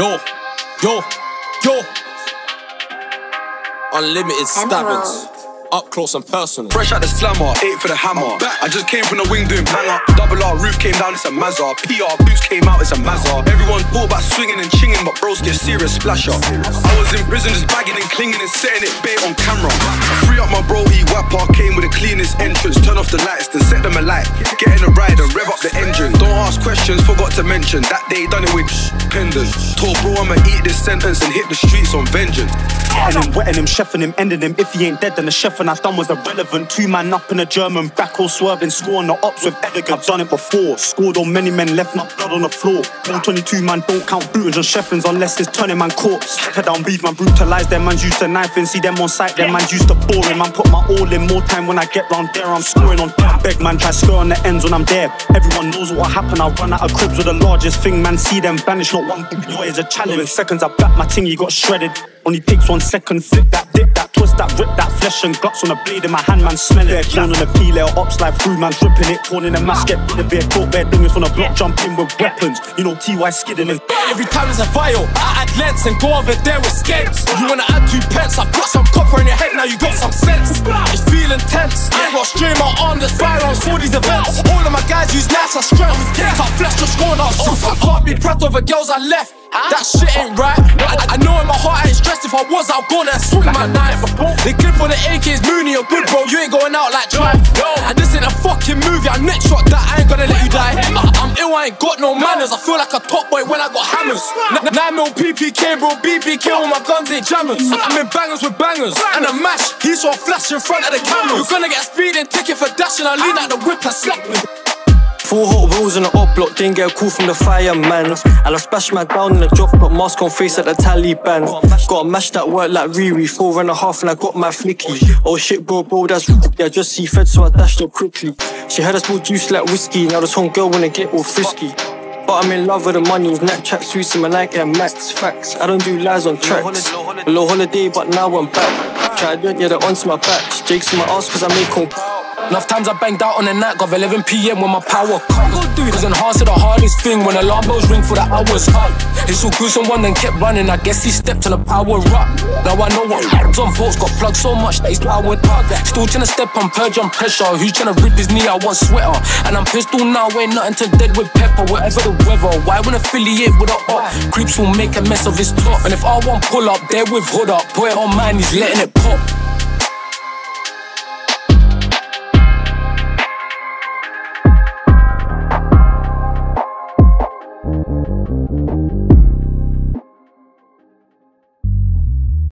Yo, yo, yo. Unlimited stabbings. Up close and personal. Fresh out the slammer, eight for the hammer. I just came from the wing doing banger. Double R roof came down, it's a Mazda. PR boots came out, it's a Mazda. Everyone thought about swinging and chinging, but bros get serious splasher. I was in prison just bagging and clinging and setting it bait on camera. I free up my bro, E Wapper, came with the cleanest entrance. Turn off the lights, then set them alight. Get in the ride and rev up the engine. Don't ask questions, forgot to mention. That day done it with pendant. Told bro I'ma eat this sentence and hit the streets on vengeance. Getting him, wetting him, chefing him, ending him. If he ain't dead, then the chef and I done was irrelevant. Two man up in a German, back all swerving, scoring the ops with Edgar. I've done it before, scored on many men, left not blood on the floor. All 22 man don't count bootings on chefins unless it's turning man corpse. Head down beef, man brutalize them, man used to knife and see them on sight, them man used to boring. Man put my all in, more time when I get round there, I'm scoring on beg man, try score on the ends when I'm there. Everyone knows what happened. I'll run out of cribs with the largest thing, man. See them vanish, not one thing, boy, is a challenge. In seconds, I back my ting, he got shredded. Only takes one second, flip that, dip that, twist that, rip that flesh and guts on a blade in my hand, man, smell it. Corn on the peel, ops like through, man, dripping it. Corn in the mask, get the beer, caught bear doings from the block, jump in with weapons. You know, TY skidding it. Every time there's a vial, I add lens and go over there with skates. You wanna add two pence? I put some copper in your head, now you got some sense. It's feeling tense. I got for these events. All of my guys use NASA strength. Cut flesh just our super. I can't be of the girls I left. That shit ain't right. I, I know in my heart I ain't stressed. If I was, I'll go and swing my knife. They clip for the AKs, Mooney or good, bro. You ain't going out like tribe. And this ain't a fucking movie. I neck shot that. I ain't gonna let you die. I, ain't got no manners. I feel like a top boy when I got hammers. N- 9 mil PPK, bro. BPK, all my guns ain't jammers. I'm in bangers with bangers. And a match, he saw a flash in front of the camera. You're gonna get a speeding ticket for dashing. I lean out the whip and slap me. Four hot rolls in the up block, didn't get a call from the fireman. And I splash my down in the drop, got mask on face at the Taliban. Got a mash that work like Riri, four and a half, and I got my flicky. Oh shit, bro, bro, that's yeah, just see fed, so I dashed up quickly. She had us all juice like whiskey, now this home girl wanna get all frisky. But I'm in love with the money, Snapchat suits and my Nike and Max. Facts, I don't do lies on tracks. Low holiday, but now I'm back. Tried yeah, they're onto my back. Jake's in my ass, cause I make on Enough times I banged out on the night, got 11 pm when my power cut. Cause enhance to the hardest thing when alarm bells ring for the hours cut. It's all gruesome one then kept running, I guess he stepped till the power up. Now I know what some folks got plugged so much that he's powered up. Still trying to step on purge on pressure. Who's trying to rip his knee? I want sweater. And I'm pistol now, ain't nothing to dead with pepper, whatever the weather. Why would affiliate with a op? Creeps will make a mess of his top. And if I want pull up, there with hood up. Put it on mine, he's letting it pop.